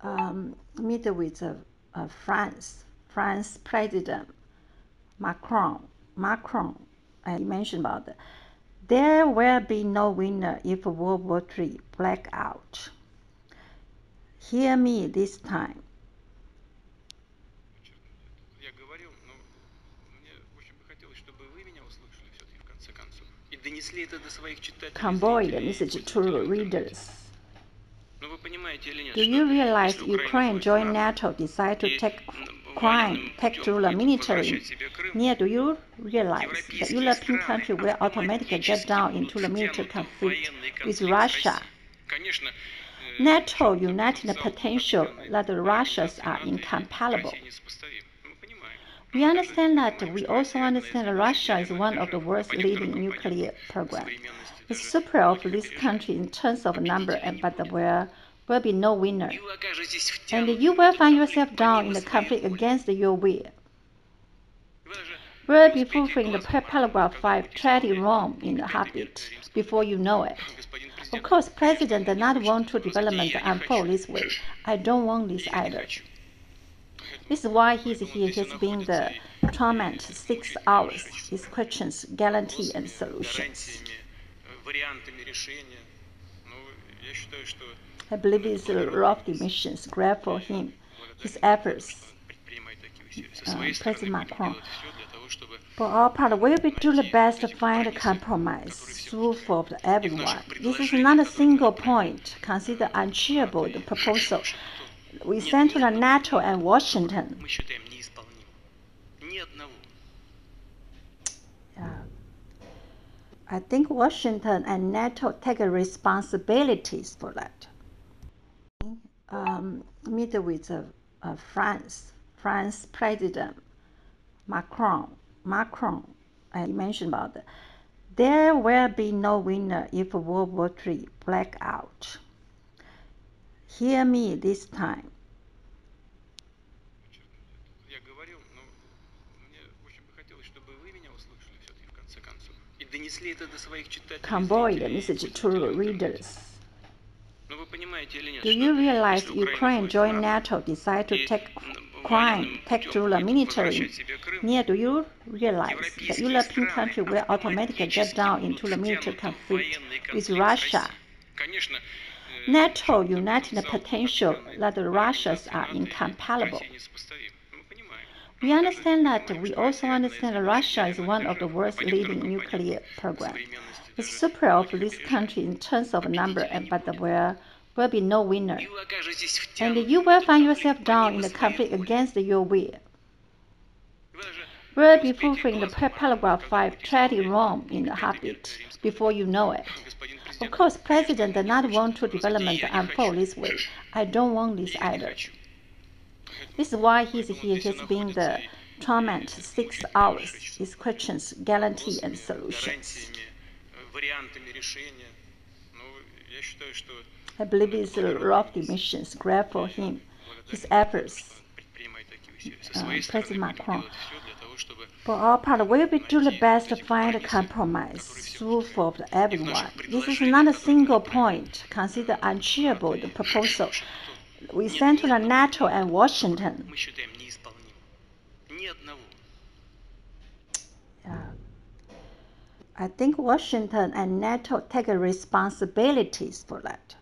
um, meet with uh, uh, France, France President Macron. Macron, uh, I mentioned about that. There will be no winner if World War III blackout. Hear me this time. Convey the message to readers. Do you realize Ukraine joined NATO, decided to take Crimea, take ruler military? Near do you realize that European country will automatically get down into the military conflict with Russia? NATO united the potential that the Russians are incompatible. We understand that we also understand that Russia is one of the world's leading nuclear programs. The superior of this country in terms of number, but the where will be no winner, and you will find yourself down in the conflict against your will. Will be fulfilling the paragraph 5, treading wrong in a habit before you know it. Of course, President does not want to development unfold this way. I don't want this either. This is why he's here. He's been the torment six hours. His questions, guarantee, and solutions. I believe it's a lofty mission. grab for him his efforts. Uh, President Macron. For our part, we will do the best to find a compromise suitable for everyone. This is not a single point considered unachievable the proposal we sent to the NATO and Washington. I think Washington and NATO take responsibilities for that um, meet with uh, uh, France, France President Macron. Macron, I mentioned about that. There will be no winner if World War III blackout. Hear me this time. Convey the message to readers. Do you realize Ukraine joined NATO, decide to take Crimea, the military. Near do you realize the European country will automatically get down into the military conflict with Russia? NATO united the potential that the Russians are incompatible. We understand that we also understand that Russia is one of the world's leading nuclear programs. The superior of this country in terms of number, but the where will be no winner, and you will find yourself down in the conflict against your will. We'll be fulfilling the paragraph 5, treaty wrong in the habit before you know it. Of course, President does not want to development unfold this way. I don't want this either. This is why he's here. He's been the torment six hours. His questions, guarantee, and solutions. I believe his lofty missions great for him his efforts. Uh, President Macron. For our part, we will do the best to find a compromise suitable for everyone. This is not a single point considered unachievable the proposal we sent to the NATO and Washington. I think Washington and NATO take responsibilities for that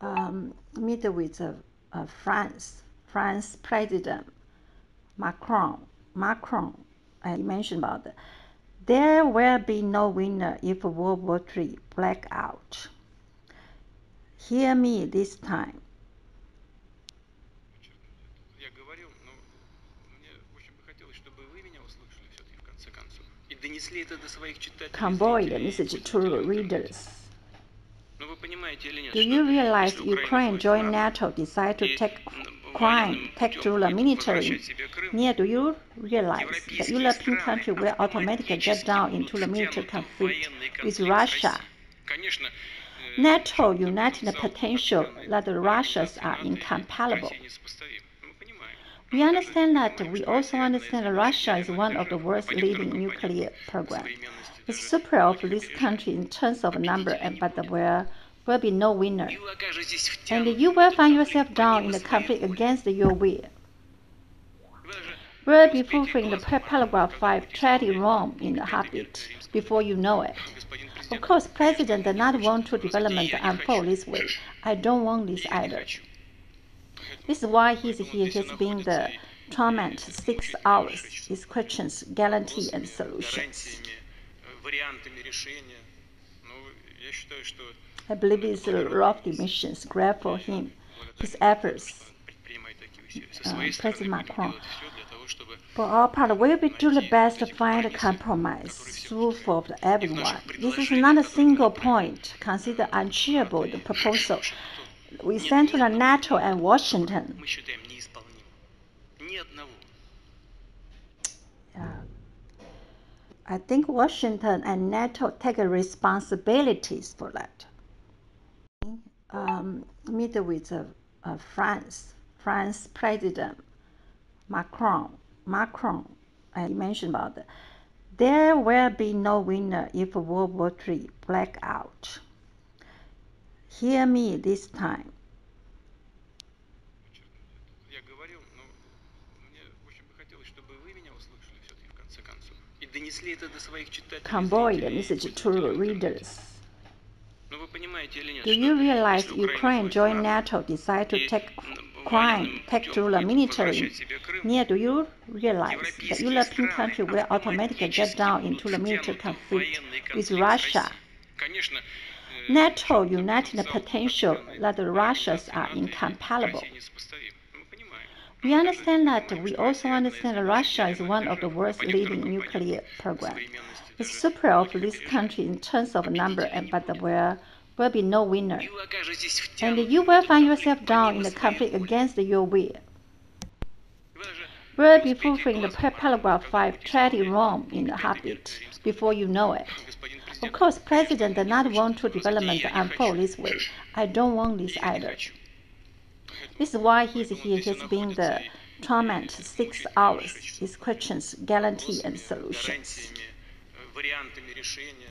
um, meet with uh, uh, France, France President Macron. Macron, I mentioned about that. There will be no winner if World War III blackout. Hear me this time. Convey the message to readers. Do you realize Ukraine joined NATO, decided to take Crimea, take to the military? Do you realize that European country will automatically get down into the military conflict with Russia? NATO united the potential that the Russians are incompatible. We understand that we also understand that Russia is one of the world's leading nuclear programs. The super of this country in terms of number, and but where will will be no winner, И вы окажетесь and втянуты you в will эту find борьбу yourself down in the против conflict своей against your will. воли. Вы даже will be fulfilling the pa- paragraph 5 treaty Rome in a heartbeat before you know it. господин Of президент, course, President does not want to просто development я не unfold хочу. this way. I don't want this Я не either. хочу. This is why he's Поэтому here. здесь и He's been the находится и- torment и six будет hours. несколько часов. His questions, guarantee and Вопросами, solutions. гарантиями, э, вариантами решения. Ну, я считаю, что I believe it's a lofty mission. Great for him. His efforts. Uh, President Macron. For our part, we will do the best to find a compromise suitable for everyone. This is not a single point considered unachievable the proposal. We sent to the NATO and Washington. I think Washington and NATO take responsibilities for that um, meet with uh, uh, France, France President Macron. Macron, I mentioned about that. There will be no winner if World War III blackout. Hear me this time. Convey the message to readers. Do you realize Ukraine joined NATO, decide to take Crimea, take ruler military? Near do you realize that European country will automatically get down into the military conflict with Russia? NATO united the potential that the Russians are incompatible. We understand that we also understand that Russia is one of the world's leading nuclear programs. The super of this country in terms of number and but where will be no winner, and you will find yourself down in the conflict against your will. We'll be fulfilling the paragraph 5, treaty wrong in a heartbeat, before you know it. Of course, President does not want to development unfold this way. I don't want this either. This is why he's here. He's been the torment six hours. His questions, guarantee, and solutions.